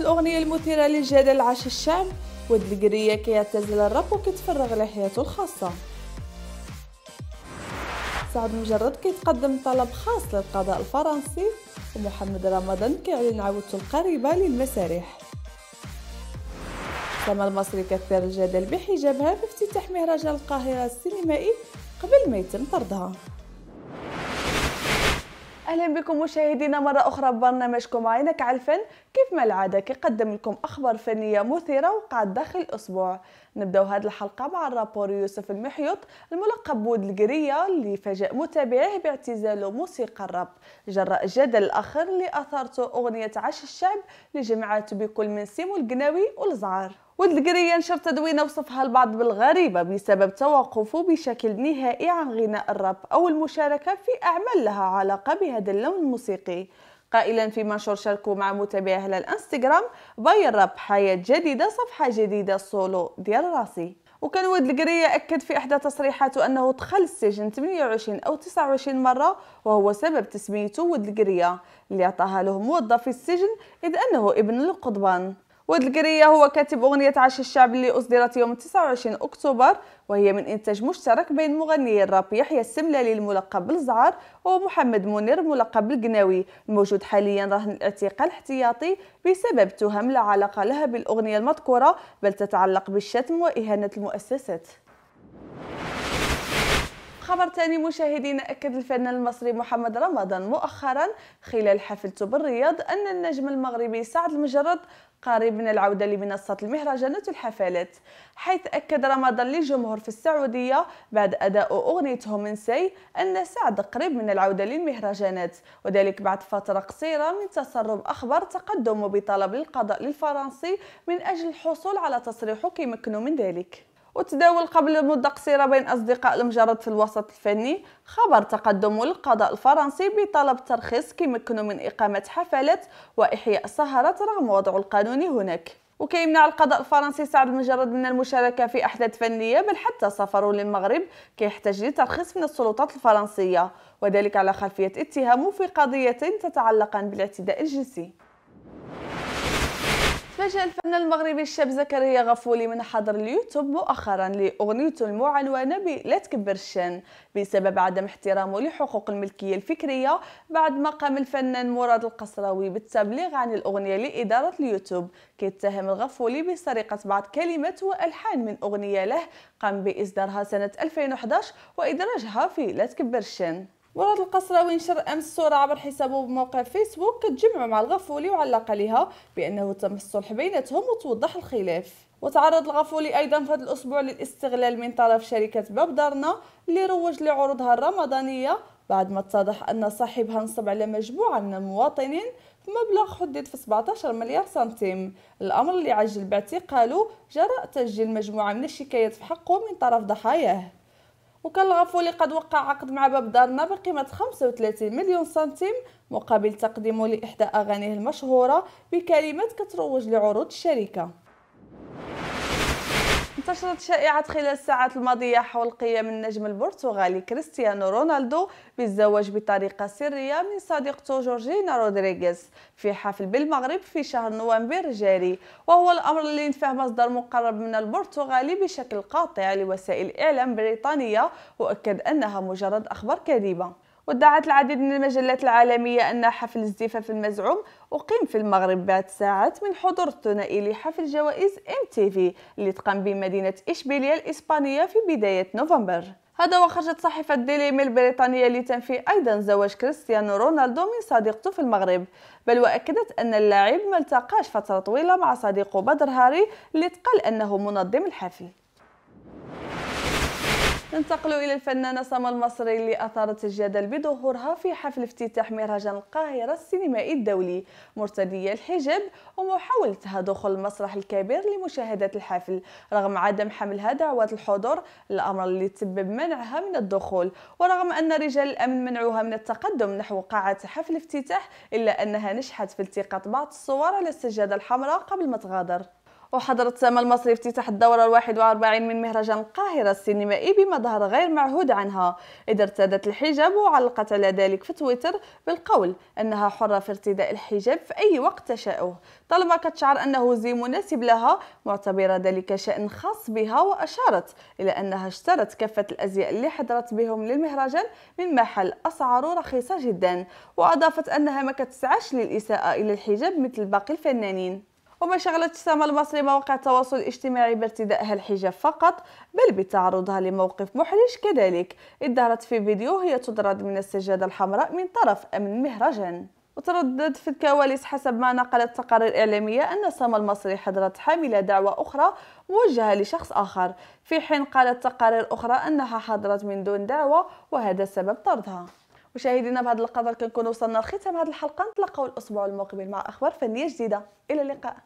الأغنية المثيرة للجدل عاش الشعب ود القرية كيعتزل الرب وكيتفرغ لحياته الخاصة. سعد مجرد كيتقدم طلب خاص للقضاء الفرنسي ومحمد رمضان كيعلن عودته القريبة للمسارح. سما المصري كثير الجدل بحجابها في افتتاح مهرجان القاهرة السينمائي قبل ما يتم طردها. أهلا بكم مشاهدينا مرة أخرى ببرنامجكم عينك على الفن. كيف ما العادة كيقدم لكم أخبار فنية مثيرة وقعت داخل الأسبوع. نبداو هذه الحلقة مع الرابور يوسف المحيط الملقب بود القرية اللي فاجأ متابعيه باعتزاله موسيقى الراب. جراء الجدل الآخر اللي اثارته أغنية عاش الشعب اللي جمعته بكل من سيمو القناوي والزعار. والقرية نشر تدوين وصفها البعض بالغريبة بسبب توقفه بشكل نهائي عن غناء الراب أو المشاركة في أعمال لها علاقة بهذا اللون الموسيقي. قائلا في منشور شاركوا مع متابعيه على الانستغرام باي الراب حياة جديدة صفحة جديدة سولو ديال راسي. وكان ود القرية أكد في إحدى تصريحاته أنه دخل السجن 28 أو 29 مرة وهو سبب تسميته ود القرية. اللي أعطاها له موظف السجن إذ أنه ابن القضبان. ود القرية هو كاتب أغنية عاش الشعب اللي أصدرت يوم 29 أكتوبر وهي من إنتاج مشترك بين مغني الراب يحيى السملالي الملقب بالزعر ومحمد منير الملقب بالقناوي. الموجود حاليا رهن الاعتقال احتياطي بسبب تهم لا علاقة لها بالأغنية المذكورة بل تتعلق بالشتم وإهانة المؤسسات. خبر ثاني مشاهدينا أكد الفنان المصري محمد رمضان مؤخرا خلال حفلته بالرياض أن النجم المغربي سعد المجرد قريب من العودة لمنصة المهرجانات والحفلات حيث أكد رمضان للجمهور في السعودية بعد أداء أغنيته من سي أن سعد قريب من العودة للمهرجانات وذلك بعد فترة قصيرة من تسرب أخبار تقدمه بطلب للقضاء للفرنسي من أجل الحصول على تصريحه كيمكنه من ذلك. وتداول قبل مدة قصيرة بين أصدقاء المجرد في الوسط الفني خبر تقدمه للقضاء الفرنسي بطلب ترخيص كيمكنه من إقامة حفلات وإحياء سهرات رغم وضعه القانوني هناك. وكيمنع القضاء الفرنسي سعد مجرد من المشاركة في أحداث فنية بل حتى سفره للمغرب كيحتاج لترخيص من السلطات الفرنسية وذلك على خلفية اتهامه في قضيتين تتعلقان بالاعتداء الجنسي. فاجأ الفنان المغربي الشاب زكريا غفولي من حضر اليوتيوب مؤخرا لأغنيته المعنونة بلا تكبر الشان بسبب عدم احترامه لحقوق الملكية الفكرية بعد ما قام الفنان مراد القصراوي بالتبليغ عن الأغنية لإدارة اليوتيوب. كيتهم الغفولي بسرقة بعض كلمات وألحان من أغنية له قام بإصدارها سنة 2011 وإدراجها في لا تكبر الشان. مراد القصراوي نشر أمس صورة عبر حسابه بموقع فيسبوك كتجمع مع الغفولي وعلق عليها بأنه تم الصلح بيناتهم وتوضح الخلاف. وتعرض الغفولي أيضا في هذا الأسبوع للاستغلال من طرف شركة باب دارنا اللي روج لعروضها الرمضانية بعد ما اتضح أن صاحبها نصب على مجموعة من المواطنين مبلغ حدد في 17 مليار سنتيم. الأمر اللي عجل باعتقاله جراء تسجيل مجموعة من الشكايات في حقه من طرف ضحاياه. وكان الغفولي قد وقع عقد مع باب دارنا بقيمة 35 مليون سنتيم مقابل تقديمه لإحدى أغانيه المشهورة بكلمات كتروج لعروض الشركة. انتشرت شائعات خلال الساعات الماضية حول قيام النجم البرتغالي كريستيانو رونالدو بالزواج بطريقة سرية من صديقته جورجينا رودريغيز في حفل بالمغرب في شهر نوفمبر الجاري. وهو الأمر اللي نفاه مصدر مقرب من البرتغالي بشكل قاطع لوسائل الإعلام بريطانية وأكد أنها مجرد أخبار كاذبة. وادعت العديد من المجلات العالمية أن حفل الزفاف المزعوم أقيم في المغرب بعد ساعات من حضور الثنائي لحفل جوائز ام تي في اللي تقام بمدينة إشبيلية الإسبانية في بداية نوفمبر. هذا وخرجت صحيفة ديلي ميل البريطانية لتنفي أيضا زواج كريستيانو رونالدو من صديقته في المغرب بل وأكدت أن اللاعب ما التقاش فترة طويلة مع صديقه بدر هاري اللي تقال أنه منظم الحفل. ننتقل إلى الفنانة سما المصري اللي أثارت الجدل بظهورها في حفل افتتاح مهرجان القاهرة السينمائي الدولي مرتدية الحجاب ومحاولتها دخول المسرح الكبير لمشاهدة الحفل رغم عدم حملها دعوات الحضور الأمر اللي تسبب منعها من الدخول ورغم أن رجال الأمن منعوها من التقدم نحو قاعة حفل الافتتاح إلا أنها نجحت في التقاط بعض الصور على السجادة الحمراء قبل ما تغادر. وحضرت سما المصري افتتاح الدورة الواحد وأربعين من مهرجان القاهرة السينمائي بمظهر غير معهود عنها. إذا ارتدت الحجاب وعلقت على ذلك في تويتر بالقول أنها حرة في ارتداء الحجاب في أي وقت تشاءه. طالما كتشعر أنه زي مناسب لها معتبرة ذلك شأن خاص بها وأشارت إلى أنها اشترت كافة الأزياء اللي حضرت بهم للمهرجان من محل أسعاره رخيصة جدا وأضافت أنها ما كتسعاش للإساءة إلى الحجاب مثل باقي الفنانين. وما شغلت سما المصري مواقع التواصل الاجتماعي بارتدائها الحجاب فقط بل بتعرضها لموقف محرج كذلك. ظهرت في فيديو هي تطرد من السجادة الحمراء من طرف أمن مهرجان. وتردد في الكواليس حسب ما نقلت تقارير إعلامية أن سما المصري حضرت حاملة دعوة أخرى موجهة لشخص آخر. في حين قالت تقارير أخرى أنها حضرت من دون دعوة وهذا سبب طردها. مشاهدينا بهذا القدر كنكون وصلنا لختام هذه الحلقة. نتلاقاو الأسبوع المقبل مع أخبار فنية جديدة. إلى اللقاء.